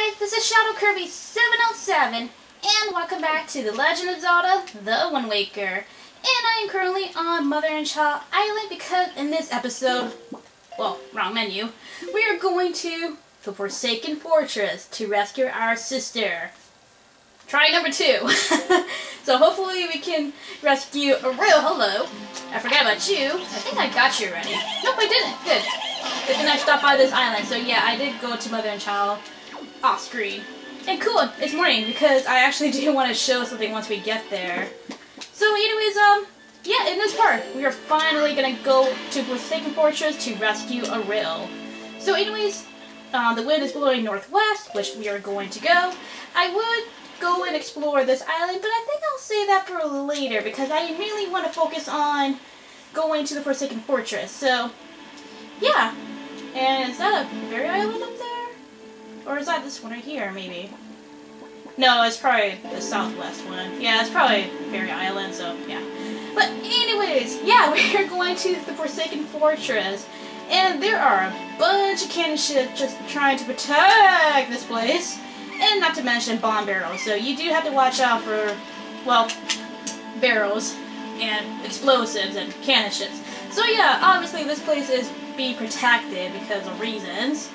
guys, this is Shadow Kirby 707, and welcome back to The Legend of Zelda, The Wind Waker. And I am currently on Mother and Child Island because in this episode, well, wrong menu, we are going to the Forsaken Fortress to rescue our sister. Try number two. so hopefully we can rescue oh, a real hello. I forgot about you. I think I got you already. Nope, I didn't. Good. Good thing I stopped by this island. So yeah, I did go to Mother and Child off screen. And cool, it's morning because I actually do want to show something once we get there. So anyways, um, yeah, in this part, we are finally gonna go to Forsaken Fortress to rescue Aryll. So anyways, uh, the wind is blowing northwest, which we are going to go. I would go and explore this island, but I think I'll save that for later because I really want to focus on going to the Forsaken Fortress. So, yeah. And is that a fairy island? Or is that this one right here, maybe? No, it's probably the southwest one. Yeah, it's probably Fairy Island, so yeah. But anyways, yeah, we're going to the Forsaken Fortress. And there are a bunch of cannon ships just trying to protect this place. And not to mention bomb barrels. So you do have to watch out for, well, barrels and explosives and cannon ships. So yeah, obviously this place is being protected because of reasons.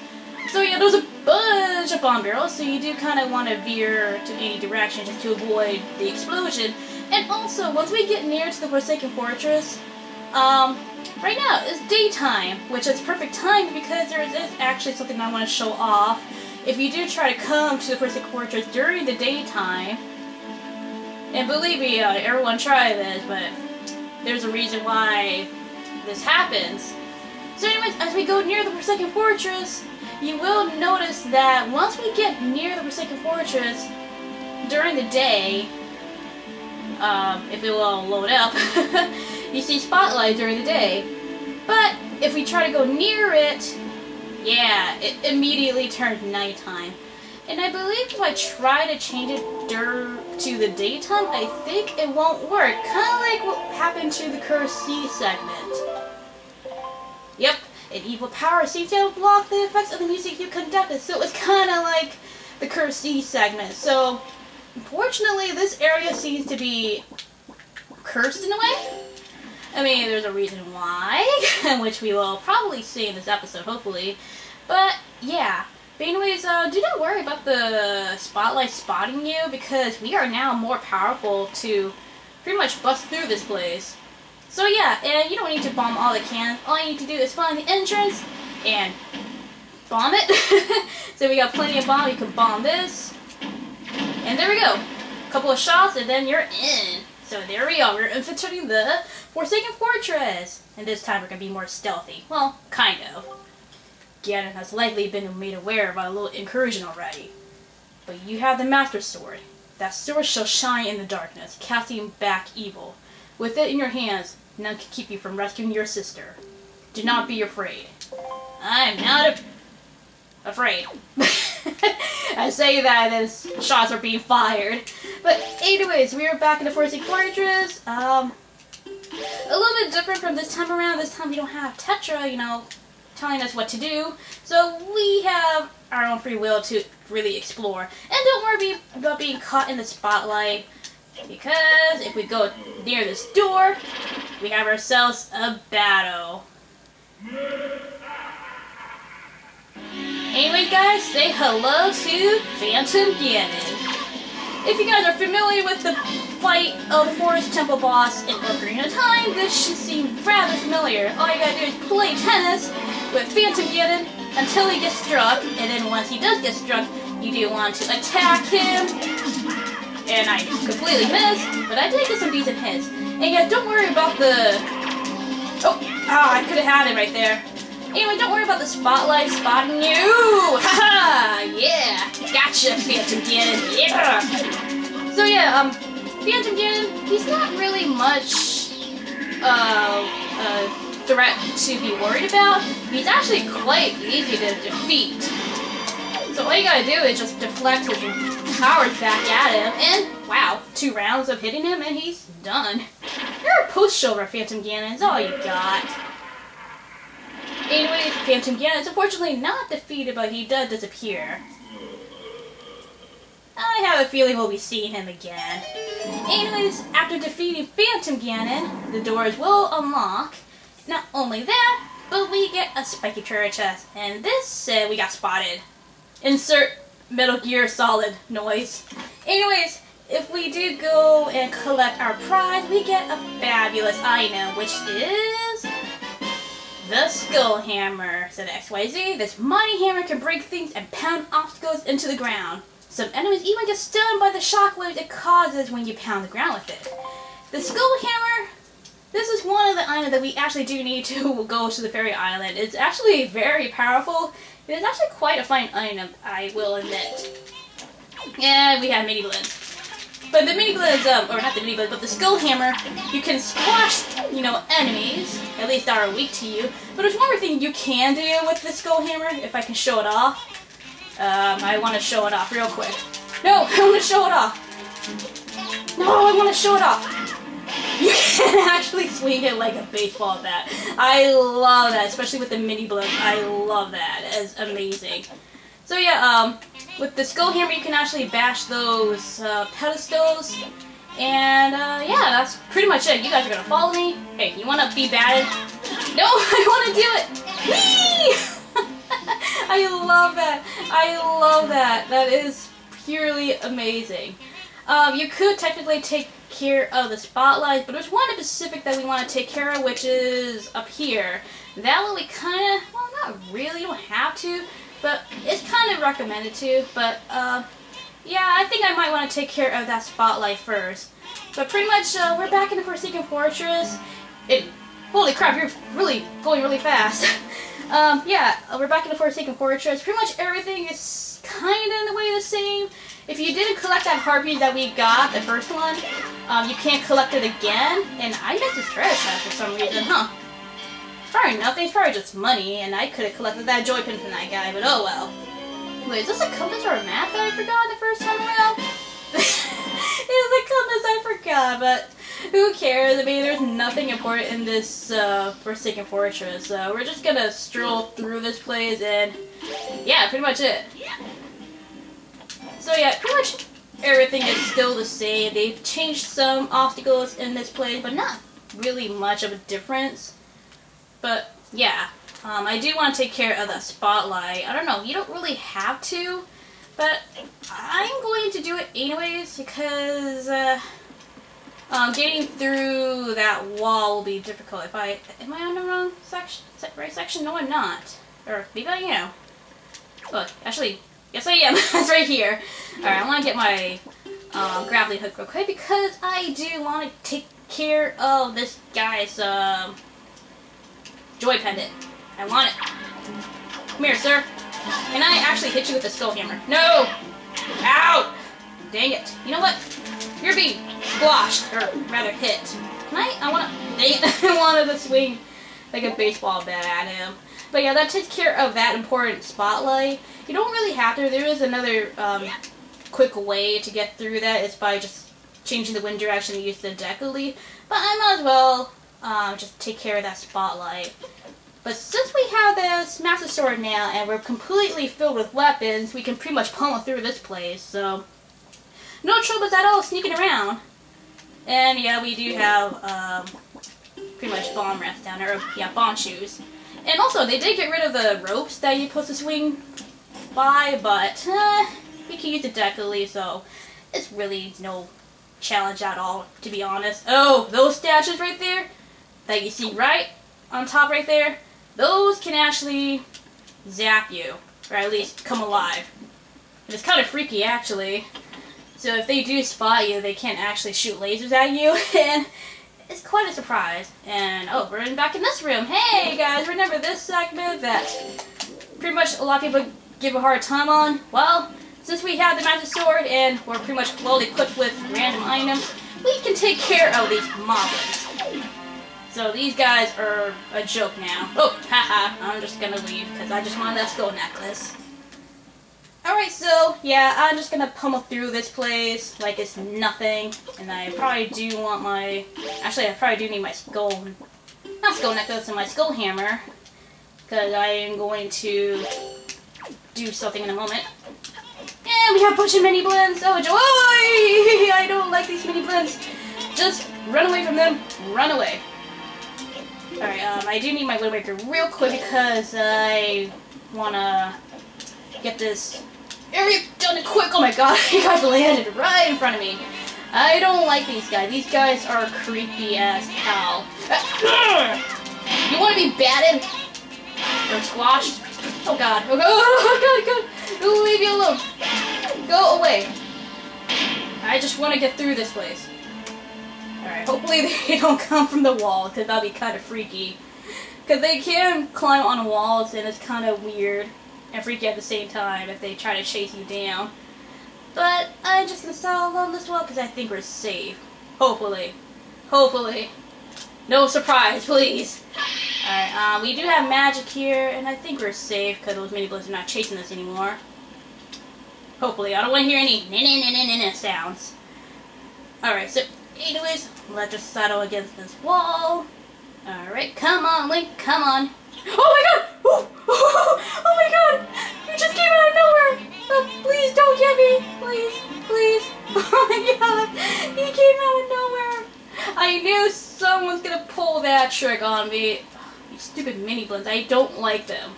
So yeah, there's a bunch of bomb barrels, so you do kind of want to veer to any direction just to avoid the explosion. And also, once we get near to the Forsaken Fortress, um, right now it's daytime, which is perfect time because there is actually something I want to show off. If you do try to come to the Forsaken Fortress during the daytime, and believe me, uh, everyone try this, but there's a reason why this happens. So anyways, as we go near the Forsaken Fortress, you will notice that once we get near the Forsaken Fortress, during the day, um, if it will load up, you see spotlight during the day. But if we try to go near it, yeah, it immediately turns nighttime. And I believe if I try to change it to the daytime, I think it won't work. Kind of like what happened to the Curse C segment. Yep, an evil power seems to have blocked the effects of the music you conducted, so it's kind of like the Curse C segment. So, unfortunately, this area seems to be cursed in a way. I mean, there's a reason why, which we will probably see in this episode, hopefully. But, yeah. But anyways, uh, do not worry about the spotlight spotting you, because we are now more powerful to pretty much bust through this place. So yeah, and you don't need to bomb all the cans. All you need to do is find the entrance and bomb it. so we got plenty of bomb. You can bomb this. And there we go. A couple of shots and then you're in. So there we go. We're infiltrating the Forsaken Fortress. And this time we're going to be more stealthy. Well, kind of. Ganon has likely been made aware of our little incursion already. But you have the Master Sword. That sword shall shine in the darkness, casting back evil. With it in your hands, none can keep you from rescuing your sister. Do not be afraid. I'm not af afraid. I say that as shots are being fired. But anyways, we are back in the Forsaken Fortress. Um, a little bit different from this time around. This time we don't have Tetra, you know, telling us what to do. So we have our own free will to really explore. And don't worry about being caught in the spotlight. Because if we go near this door, we have ourselves a battle. Anyway guys, say hello to Phantom Ganon. If you guys are familiar with the fight of the Forest Temple boss in Ocarina of Time, this should seem rather familiar. All you gotta do is play tennis with Phantom Ganon until he gets struck, and then once he does get struck, you do want to attack him, and I completely missed, but I did get some decent hits. And yeah, don't worry about the... Oh, oh I could have had it right there. Anyway, don't worry about the spotlight spotting you. Haha, yeah, gotcha, Phantom Ganon, yeah. So yeah, um, Phantom Ganon, he's not really much, uh, uh, threat to be worried about. He's actually quite easy to defeat. So all you gotta do is just deflect his powers back at him, and wow, two rounds of hitting him, and he's done. You're a pushover, Phantom Ganon, is all you got. Anyway, Phantom Ganon is unfortunately not defeated, but he does disappear. I have a feeling we'll be seeing him again. Anyways, after defeating Phantom Ganon, the doors will unlock. Not only that, but we get a spiky treasure chest. And this, uh, we got spotted. Insert Metal Gear Solid noise. Anyways, if we do go and collect our prize, we get a fabulous item, which is the Skull Hammer. So the XYZ, this mighty hammer can break things and pound obstacles into the ground. Some enemies even get stunned by the shockwaves it causes when you pound the ground with it. The Skull Hammer, this is one of the items that we actually do need to go to the Fairy Island. It's actually very powerful. It is actually quite a fine item, I will admit. And we have Miniblins. But the Miniblins, um, or not the Miniblin, but the skull hammer, you can squash, you know, enemies, at least that are weak to you. But there's one more thing you can do with the skull hammer, if I can show it off. Um, I want to show it off real quick. No, I want to show it off. No, I want to show it off. You can actually swing it like a baseball bat. I love that, especially with the Miniblin. I love that. It's amazing. So yeah, um, with the skull hammer you can actually bash those uh, pedestals. And uh, yeah, that's pretty much it. You guys are gonna follow me. Hey, you wanna be batted? No, I wanna do it! Whee! I love that. I love that. That is purely amazing. Um, you could technically take care of the spotlight, but there's one specific that we want to take care of, which is up here. That one we kind of, well, not really, you don't have to, but it's kind of recommended to. But uh, yeah, I think I might want to take care of that spotlight first. But pretty much, uh, we're back in the Forsaken Fortress. It, holy crap, you're really going really fast. um, yeah, uh, we're back in the Forsaken Fortress. Pretty much everything is kind of in the way the same. If you didn't collect that harpy that we got, the first one, um, you can't collect it again. And I missed this treasure for some reason, huh? Probably nothing, it's probably just money, and I could have collected that joy pin from that guy, but oh well. Wait, is this a compass or a map that I forgot the first time around? it's a compass I forgot, but who cares? I mean, there's nothing important in this uh, Forsaken Fortress, so we're just gonna stroll through this place, and yeah, pretty much it. So yeah, pretty much everything is still the same. They've changed some obstacles in this place, but not really much of a difference. But yeah, um, I do want to take care of the spotlight. I don't know, you don't really have to, but I'm going to do it anyways because uh, um, getting through that wall will be difficult. If I am I on the wrong section, right section? No, I'm not. Or maybe I am. Look, actually, yes I am. That's right here. All right, I want to get my uh, gravity hook real quick because I do want to take care of this guy's. Um, Joy pendant. I want it. Come here, sir. Can I actually hit you with the skull hammer? No! Out! Dang it. You know what? You're being squashed, or rather hit. Can I? I. Dang it. I wanted to swing like a baseball bat at him. But yeah, that takes care of that important spotlight. You don't really have to. There is another um, quick way to get through that. It's by just changing the wind direction and use the Deku Leaf. But I might as well um, just take care of that spotlight. But since we have this Master Sword now, and we're completely filled with weapons, we can pretty much pummel through this place, so... No troubles at all sneaking around. And yeah, we do have, um, pretty much bomb rats down there, yeah, bomb shoes. And also, they did get rid of the ropes that you're supposed to swing by, but, eh, we can use the Leaf, so it's really no challenge at all, to be honest. Oh, those statues right there? That you see right on top right there, those can actually zap you, or at least come alive. And it's kind of freaky actually. So if they do spot you, they can't actually shoot lasers at you, and it's quite a surprise. And oh, we're in back in this room. Hey guys, remember this segment that pretty much a lot of people give a hard time on? Well, since we have the magic sword and we're pretty much well equipped with random items, we can take care of these moblins. So these guys are a joke now. Oh, haha, I'm just gonna leave because I just want that skull necklace. Alright, so yeah, I'm just gonna pummel through this place like it's nothing. And I probably do want my... Actually, I probably do need my skull... Not skull necklace and my skull hammer. Because I am going to do something in a moment. And we have a bunch of Miniblins. Oh, joy! I don't like these Miniblins. Just run away from them. Run away. Alright, um, I do need my Wind Waker real quick because I wanna get this area done quick. Oh my god, you guys landed right in front of me. I don't like these guys. These guys are creepy as hell. You wanna be batted? Or squashed? Oh god. Oh god, oh god, god. Leave me alone. Go away. I just want to get through this place. Hopefully they don't come from the wall, because that'd be kind of freaky. Because they can climb on walls, and it's kind of weird and freaky at the same time if they try to chase you down. But I'm just going to settle along this wall because I think we're safe. Hopefully. Hopefully. No surprise, please. Alright, uh, we do have magic here, and I think we're safe because those Miniblins are not chasing us anymore. Hopefully. I don't want to hear any na na na na na sounds. Alright, so anyways, let's just settle against this wall. Alright, come on, Link, come on. Oh my god! Oh, oh, my god! You just came out of nowhere! Oh, please don't get me! Please, please. Oh my god! He came out of nowhere! I knew someone's gonna pull that trick on me. These stupid Miniblins, I don't like them.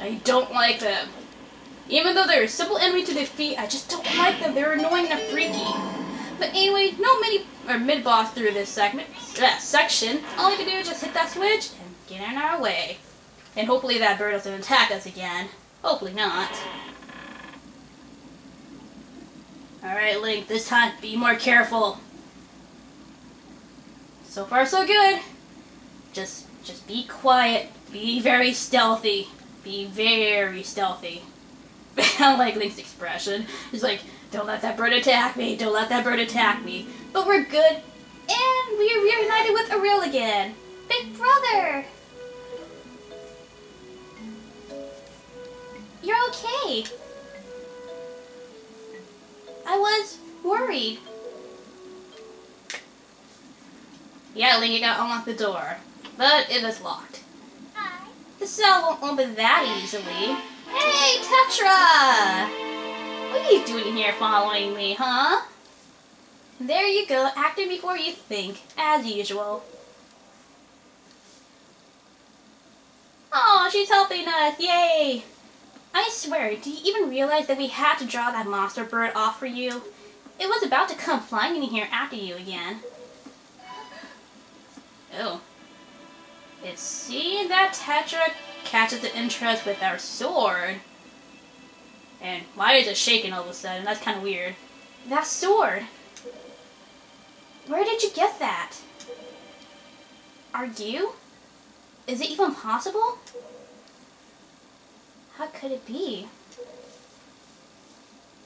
I don't like them. Even though they're a simple enemy to defeat, I just don't like them. They're annoying and freaky. But anyway, no mini or mid boss through this segment uh, section. All you can do is just hit that switch and get in our way. And hopefully that bird doesn't attack us again. Hopefully not. Alright, Link, this time be more careful. So far so good. Just just be quiet. Be very stealthy. Be very stealthy. I like Link's expression. He's like, don't let that bird attack me, don't let that bird attack me. But we're good, and we are reunited with Aryll again. Big brother! You're okay. I was worried. Yeah, Link, you gotta unlock the door. But it is locked. Hi. The cell won't open that easily. Hey, Tetra! What are you doing here following me, huh? There you go, acting before you think, as usual. Oh, she's helping us, yay! I swear, do you even realize that we had to draw that monster bird off for you? It was about to come flying in here after you again. Oh. It seems that Tetra catches the interest with our sword. And why is it shaking all of a sudden? That's kind of weird. That sword! Where did you get that? Are you? Is it even possible? How could it be?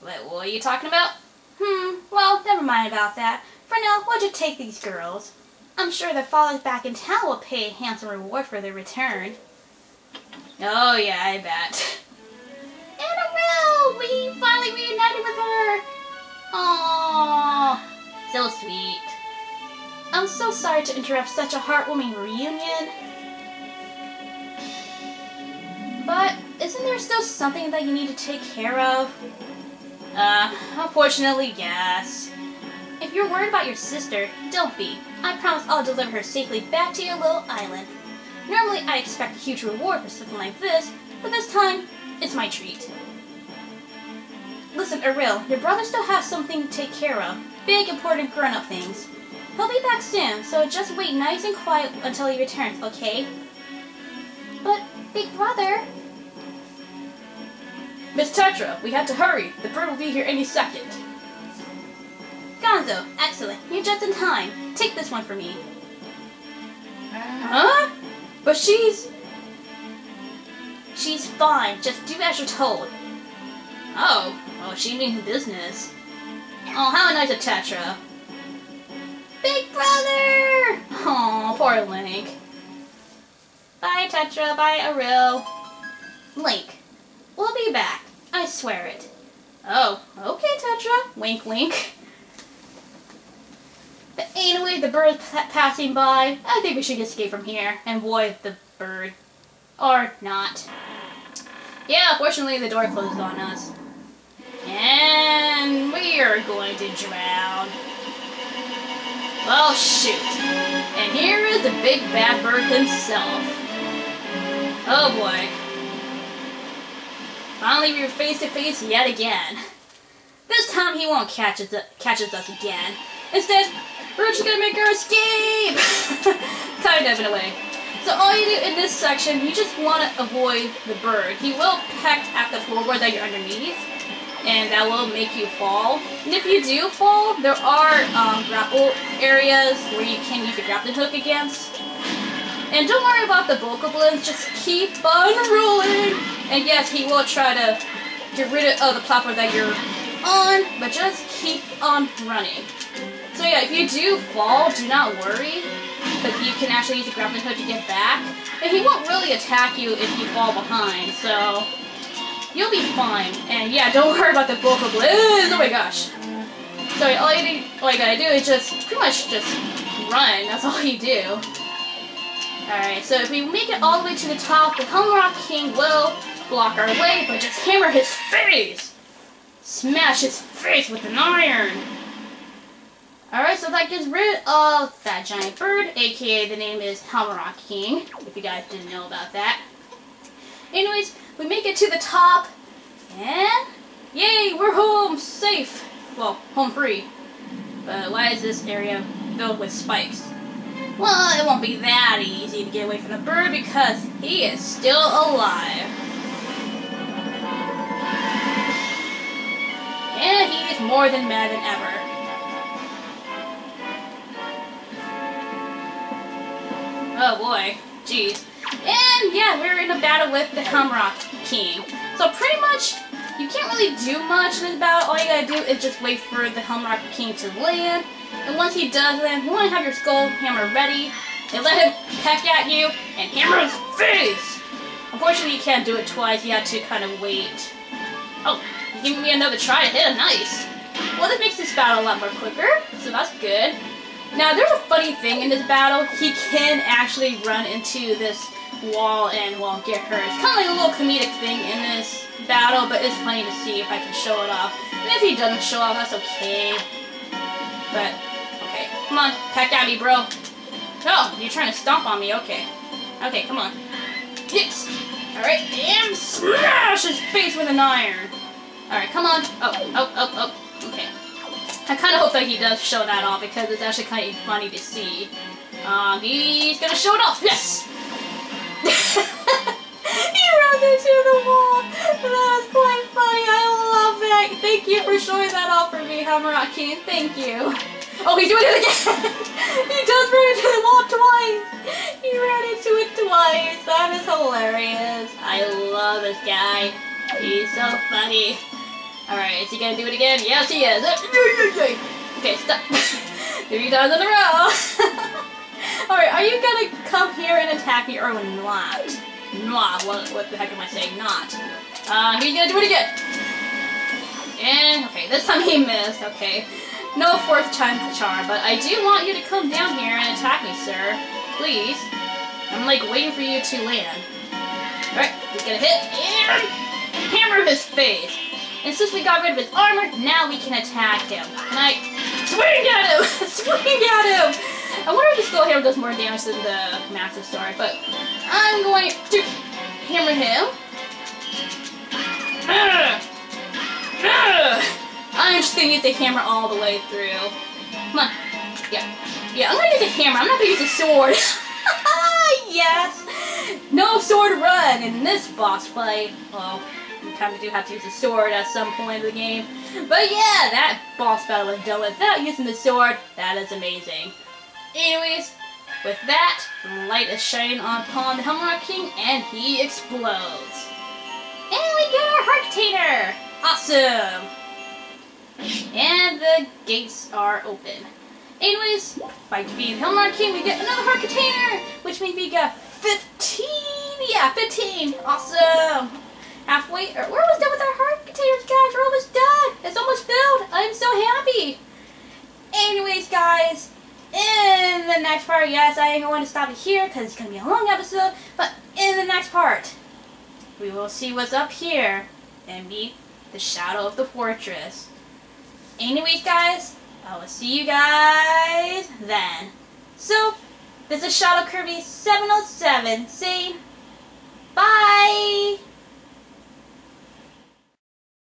What, what are you talking about? Hmm, well, never mind about that. For now, why'd you take these girls? I'm sure their fathers back in town will pay a handsome reward for their return. Oh yeah, I bet. Annabelle! We finally reunited with her! Aww, so sweet. I'm so sorry to interrupt such a heartwarming reunion. But isn't there still something that you need to take care of? Uh, unfortunately, yes. If you're worried about your sister, don't be. I promise I'll deliver her safely back to your little island. Normally, I expect a huge reward for something like this, but this time, it's my treat. Listen, Aryll, your brother still has something to take care of. Big, important grown-up things. He'll be back soon, so just wait nice and quiet until he returns, okay? But, big brother... Miss Tetra, we have to hurry. The bird will be here any second. Gonzo, excellent. You're just in time. Take this one for me. Uh, huh? But she's... She's fine. Just do as you're told. Oh, oh, she means business. Oh, how nice of Tetra. Big brother! Oh, poor Link. Bye, Tetra. Bye, Aryll. Link, we'll be back. I swear it. Oh, okay, Tetra. Wink, wink. But anyway, the bird's passing by. I think we should escape from here and avoid the bird. Or not. Yeah, fortunately the door closed on us. And we are going to drown. Well, shoot. And here is the big bad bird himself. Oh boy. Finally, we're face to face yet again. This time he won't catch us, catches us again. Instead, we're just gonna make our escape! kind of, in a way. So all you do in this section, you just want to avoid the bird. He will peck at the floorboard that you're underneath, and that will make you fall. And if you do fall, there are um, grapple areas where you can use the grappling hook against. And don't worry about the Bokoblins, just keep on rolling! And yes, he will try to get rid of the platform that you're on, but just keep on running. So yeah, if you do fall, do not worry, because you can actually use the grappling hook to get back. And he won't really attack you if you fall behind, so you'll be fine. And yeah, don't worry about the Bokoblins! Oh my gosh. So all you, all you gotta do is just, pretty much just run, that's all you do. Alright, so if we make it all the way to the top, the Helmaroc King will block our way, but just hammer his face! Smash his face with an iron! Alright, so that gets rid of that giant bird, aka the name is Helmaroc King, if you guys didn't know about that. Anyways, we make it to the top, and yay, we're home, safe! Well, home free. But why is this area filled with spikes? Well, it won't be that easy to get away from the bird because he is still alive. And he is more than mad than ever. Oh boy, jeez. And yeah, we're in a battle with the Helmaroc King. So pretty much, you can't really do much in this battle. All you gotta do is just wait for the Helmaroc King to land. And once he does land, you want to have your skull hammer ready and let him peck at you and hammer his face. Unfortunately, you can't do it twice. You have to kind of wait. Oh, giving me another try to hit him. Nice. Well, this makes this battle a lot more quicker, so that's good. Now, there's a funny thing in this battle. He can actually run into this wall and, well, get hurt. It's kind of like a little comedic thing in this battle, but it's funny to see if I can show it off. And if he doesn't show off, that's okay. But, okay. Come on, peck at me, bro. Oh, you're trying to stomp on me. Okay. Okay, come on. Yes. Alright, and smash his face with an iron. Alright, come on. Oh, oh, oh, oh. Okay. I kind of hope that he does show that off because it's actually kind of funny to see. Um, he's gonna show it off. Yes! he ran into the wall. That was quite funny. I love that. Thank you for showing that off for me, Helmaroc Thank you. Oh, he's doing it again! he does run into the wall twice! He ran into it twice. That is hilarious. I love this guy. He's so funny. Alright, is he gonna do it again? Yes, he is. Okay, stop. Three times in a row. Alright, are you gonna come here and attack me or not? Not. What, what the heck am I saying? Not. Uh, he's gonna do it again. And, okay, this time he missed. Okay. No fourth time's the charm, but I do want you to come down here and attack me, sir. Please. I'm like waiting for you to land. Alright, he's gonna hit and hammer his face. And since we got rid of his armor, now we can attack him. And I swing at him! swing at him! I wonder if the skull hammer does more damage than the massive sword, but I'm going to hammer him. I'm just gonna use the hammer all the way through. Come on. Yeah. Yeah, I'm gonna use the hammer. I'm not gonna use the sword. yes! No sword run in this boss fight. Well, you kind of do have to use the sword at some point in the game. But yeah, that boss battle was done without using the sword. That is amazing. Anyways, with that, light is shining upon the Helmaroc King and he explodes. And we get our heart container! Awesome! And the gates are open. Anyways, by defeating Helmaroc King, we get another heart container! Which means we got 15! Yeah, 15! Awesome! Halfway, we're almost done with our heart containers, guys! We're almost done! It's almost filled! I'm so happy! Anyways, guys, in the next part, yes, I ain't going to stop it here because it's going to be a long episode, but in the next part, we will see what's up here and be the shadow of the fortress. Anyways, guys, I will see you guys then. So, this is Shadow Kirby 707 saying